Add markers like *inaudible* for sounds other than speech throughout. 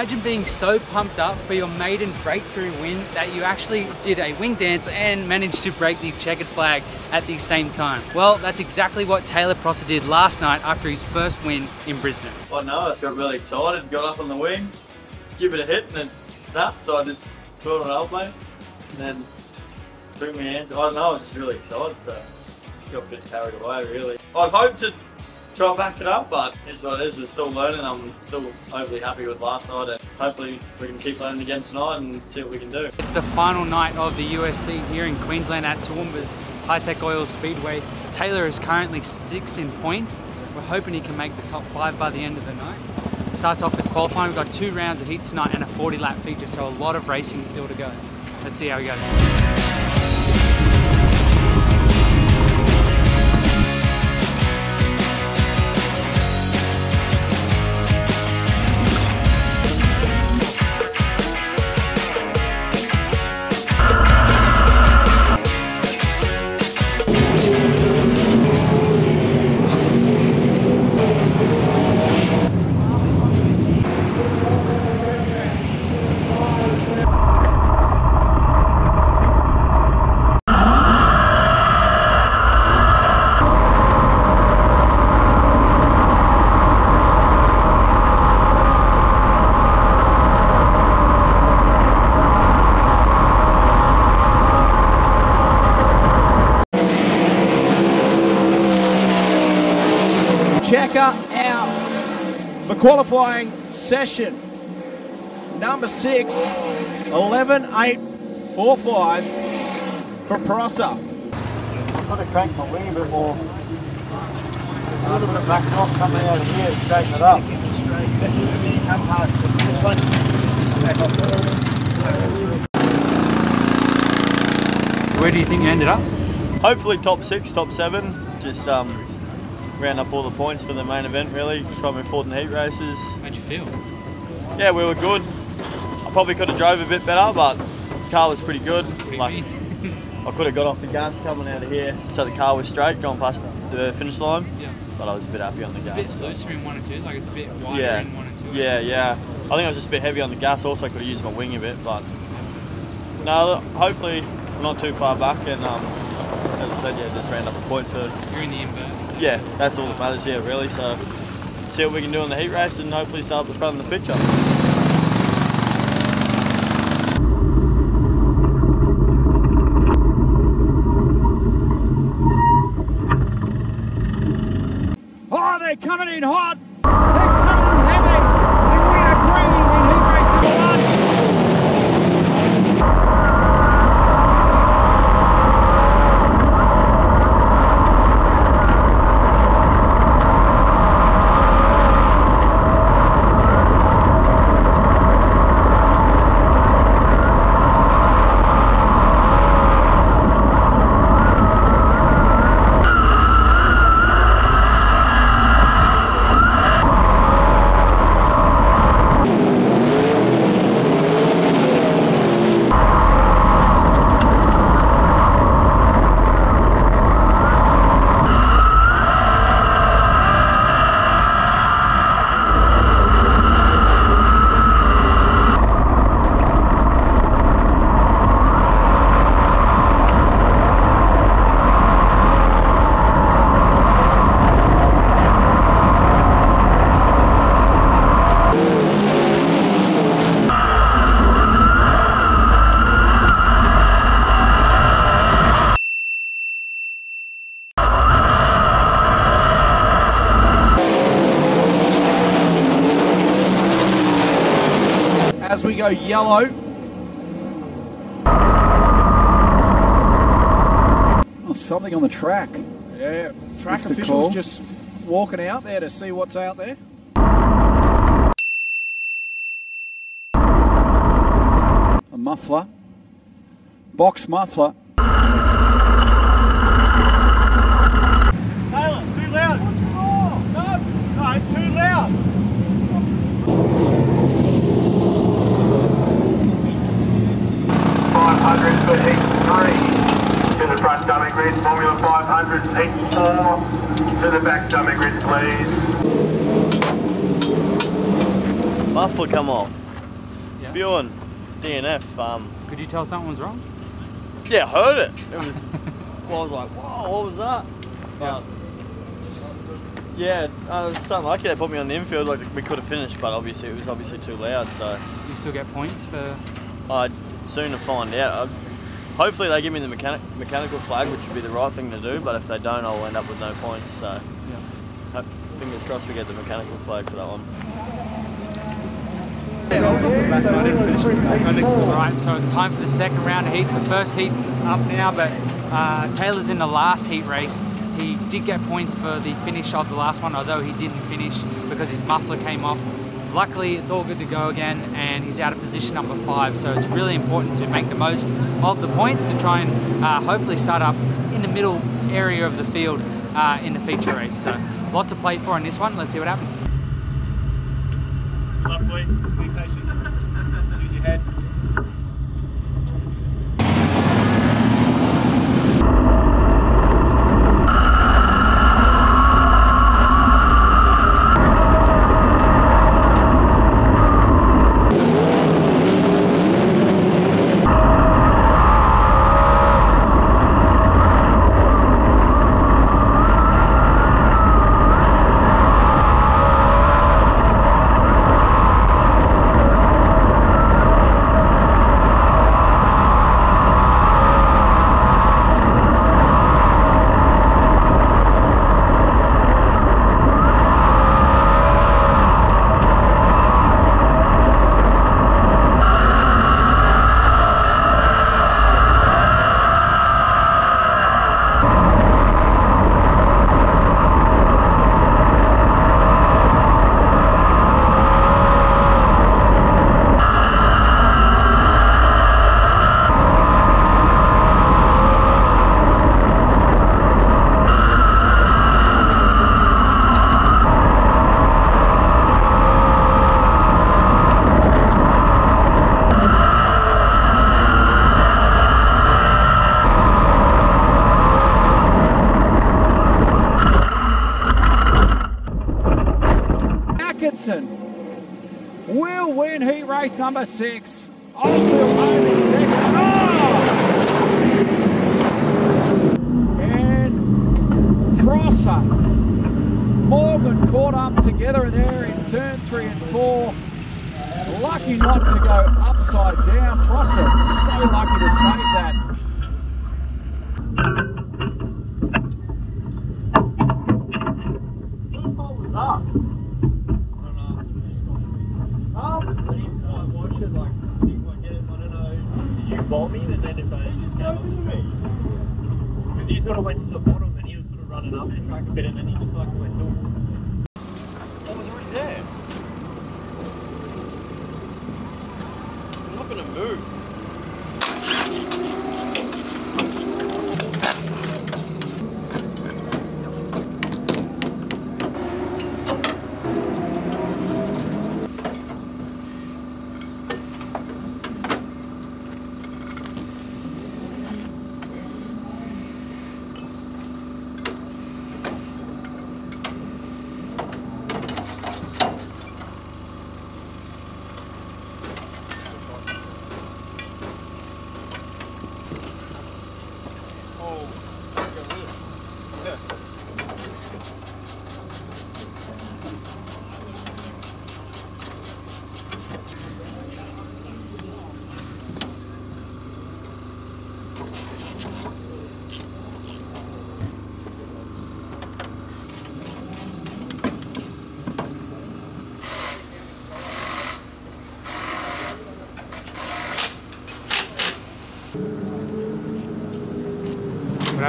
Imagine being so pumped up for your maiden breakthrough win that you actually did a wing dance and managed to break the checkered flag at the same time. Well, that's exactly what Taylor Prosser did last night after his first win in Brisbane. I know, I just got really excited, got up on the wing, give it a hit and then snapped, so I just put on an plane and then threw my hands. I don't know, I was just really excited, so got a bit carried away really. I'd hope to try and back it up, but it's what it is. We're still learning. I'm still overly happy with last night, and hopefully we can keep learning again tonight and see what we can do. It's the final night of the USC here in Queensland at Toowoomba's Hi-Tec Oil Speedway. Taylor is currently six in points. We're hoping he can make the top five by the end of the night. It starts off with qualifying. We've got two rounds of heat tonight and a 40 lap feature, so a lot of racing still to go. Let's see how he goes. Checker out for qualifying session number six, 11 8 4 5 for Prosser. I've got to crank my wing a bit more. It's a little bit backed off coming out of here, straighten it up. Come past the finish line. Back Where do you think you ended up? Hopefully top six, top seven. Just um, round up all the points for the main event really. And move forward in heat races. How'd you feel? Yeah, we were good. I probably could have drove a bit better, but the car was pretty good. Like, *laughs* I could have got off the gas coming out of here, so the car was straight going past the finish line. Yeah. But I was a bit happy on the It's a bit looser in one and two, like it's a bit wider Yeah, in one and two. yeah, yeah. I think I was just a bit heavy on the gas. Also, could have used my wing a bit, but no. Hopefully, we're not too far back, and um, as I said, yeah, just round up the points for. You're in the invert. Yeah, that's all that matters here, really. So, see what we can do in the heat race, and hopefully start at the front of the feature. Oh, they're coming in hot. They're coming in heavy. And we are green in heat race number one. As we go yellow. Oh, something on the track. Yeah, track officials just walking out there to see what's out there. A muffler. Box muffler. Taylor, too loud. No, no, too loud. For heat three. To the front dummy grid, Formula 500, heat four. To the back dummy grid, please. Muffler come off. spewing DNF. Um, Could you tell something was wrong? yeah, I heard it. It was. well, *laughs* I was like, whoa, what was that? But, yeah, uh, it's something lucky they put me on the infield. Like we could have finished, but obviously it was obviously too loud. So You still get points for. I'd sooner find out. i hopefully they give me the mechanic, mechanical flag, which would be the right thing to do. But if they don't, I'll end up with no points. So Yeah. hope, fingers crossed we get the mechanical flag for that one. Right, so it's time for the second round of heats. The first heat's up now, but uh, Taylor's in the last heat race. He did get points for the finish of the last one, although he didn't finish because his muffler came off. Luckily, it's all good to go again, and he's out of position number five. So it's really important to make the most of the points to try and uh, hopefully start up in the middle area of the field uh, in the feature race. So, lot to play for in this one. Let's see what happens. Lovely. Be patient. Use your head. Atkinson will win heat race number six. Oh! And Prosser, Morgan caught up together there in turn three and four. Lucky not to go upside down. Prosser, so lucky to save that. Whose fault was that? I don't know. Um, when he uh, watched it, like, I think, like, yeah, I don't know. Did you bowl me? And then if I just came up to me. Because you sort of went to the bottom and he was sort of running up and track a bit and then he just like went north.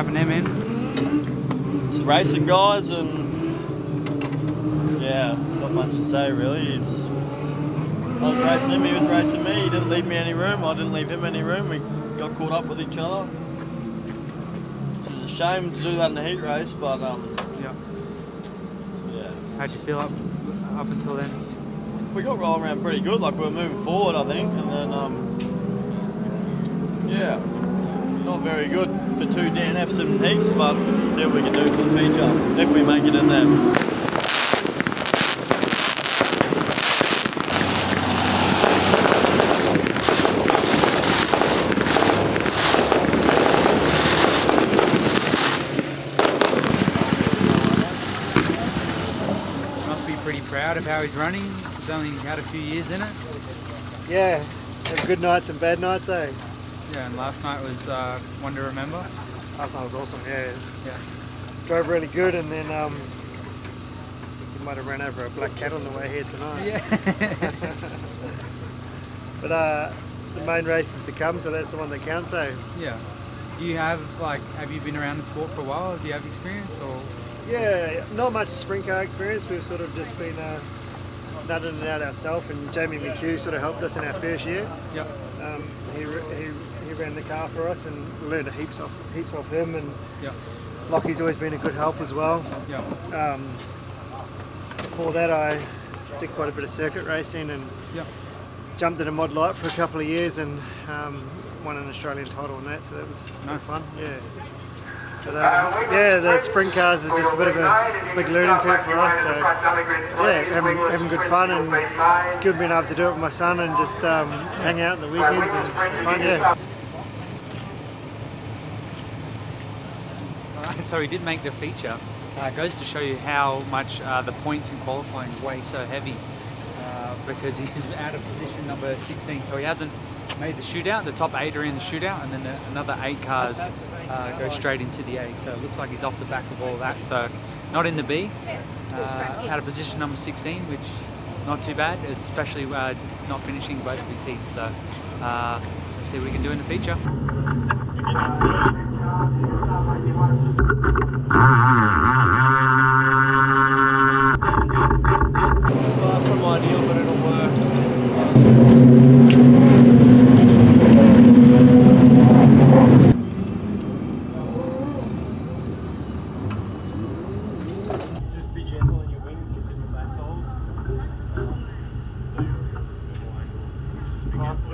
What happened there, man? It's racing guys and yeah, not much to say really. It's I was racing him, he was racing me. He didn't leave me any room. I didn't leave him any room. We got caught up with each other. Which is a shame to do that in the heat race, but um, Yeah. yeah. How'd you feel up up until then? We got rolling around pretty good. Like we were moving forward, I think, and then um, yeah, not very good for two DNFs and heats, but see what we can do for the future, if we make it in there. pretty proud of how he's running. He's only had a few years in it. Yeah, have good nights and bad nights, eh? Yeah, and last night was uh, one to remember. Last night was awesome, yeah. Yeah. Drove really good and then um, I think we might have ran over a black cat on the way here tonight. Yeah. *laughs* But uh, the main race is to come, so that's the one that counts, eh? yeah. Do you have like have you been around the sport for a while? Do you have experience or? Yeah, not much sprint car experience. We've sort of just been uh, nutting it out ourselves, and Jamie McHugh sort of helped us in our first year. Yep. Um, he, he ran the car for us and learned heaps off heaps off him, and Yep. Lockie's always been a good help as well. Yep. Um, before that, I did quite a bit of circuit racing and Yep. jumped in a mod light for a couple of years and um, won an Australian title on that, so that was Nice. fun. Yeah. But, um, yeah, the sprint cars is just a bit of a big learning curve for us. So yeah, having, having good fun and it's good being able to do it with my son and just um, hang out in the weekends and fun. Yeah. Alright, *laughs* so he did make the feature. Uh, goes to show you how much uh, the points in qualifying weigh so heavy uh, because *laughs* he's out of position number 16. So he hasn't made the shootout. The top eight are in the shootout, and then the, another eight cars uh, go straight into the A. So it looks like he's off the back of all that. So not in the B. Uh, out of position number 16, which not too bad, especially uh, not finishing both of his heats. So uh, let's see what we can do in the feature. Far from ideal, but it'll work. Just be gentle on your wing because of your back holes. Um, so you're wide. Just be careful.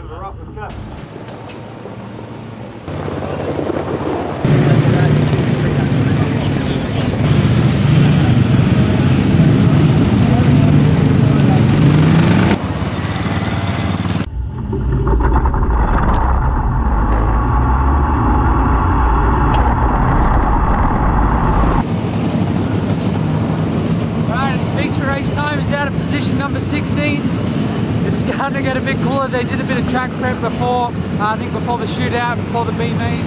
Right, it's feature race time. He's out of position number 16. It's starting to They did a bit of track prep before, uh, I think before the shootout, before the B main.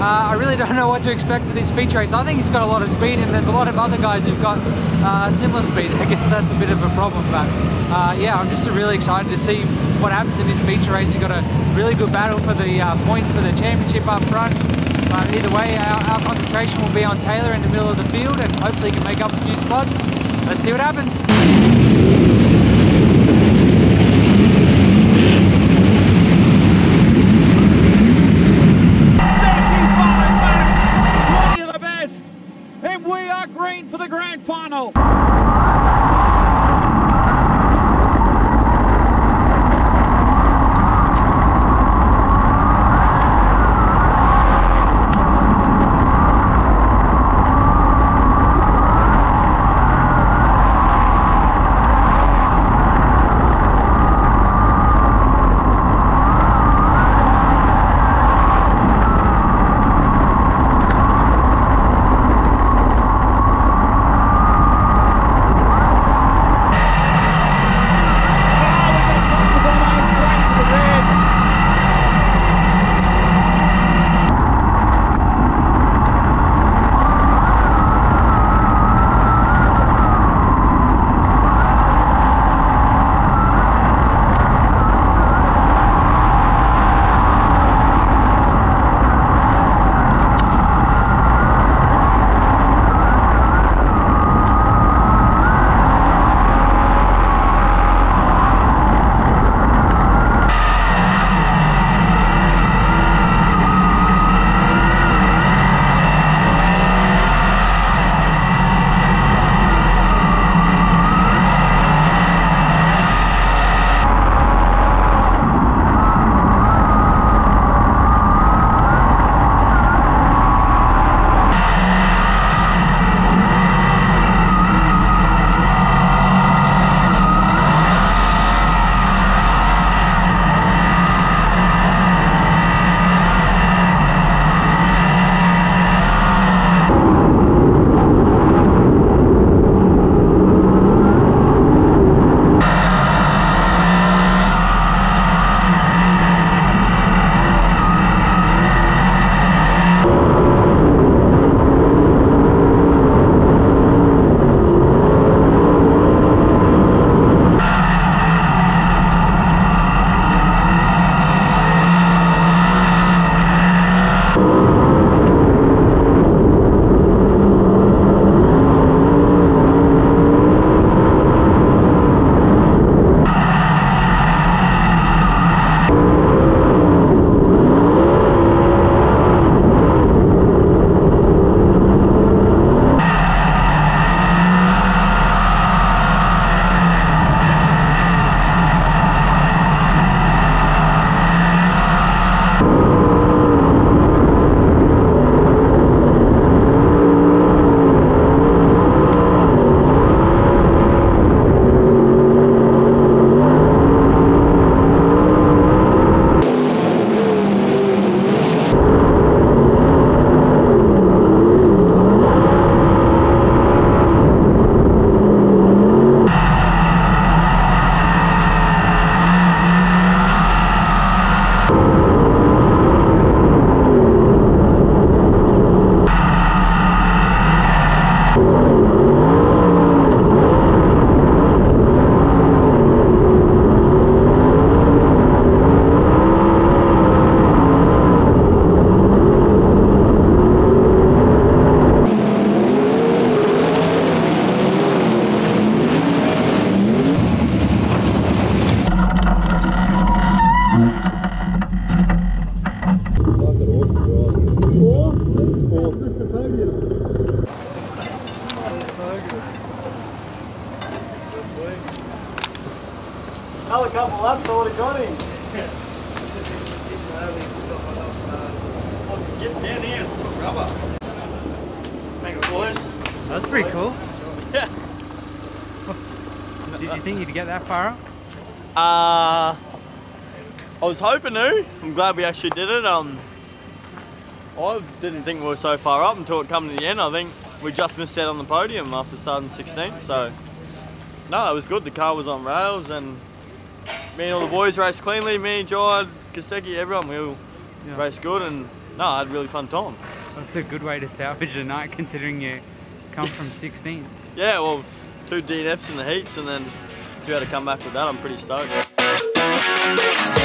Uh, I really don't know what to expect for this feature race. I think he's got a lot of speed and there's a lot of other guys who've got uh, similar speed. *laughs* I guess that's a bit of a problem, but uh, yeah, I'm just really excited to see what happens in this feature race. You've got a really good battle for the uh, points for the championship up front. But either way, our, our concentration will be on Taylor in the middle of the field and hopefully he can make up a few spots. Let's see what happens. Think you'd get that far up? Uh, I was hoping to. I'm glad we actually did it. Um, I didn't think we were so far up until it come to the end. I think we just missed out on the podium after starting 16th. So, no, it was good. The car was on rails and me and all the boys raced cleanly. Me, Jod, Kostecki, everyone, we all Yeah. raced good and no, I had a really fun time. That's a good way to salvage a night considering you come from 16. Yeah, well, two DNFs in the heats and then to be able to come back with that, I'm pretty stoked.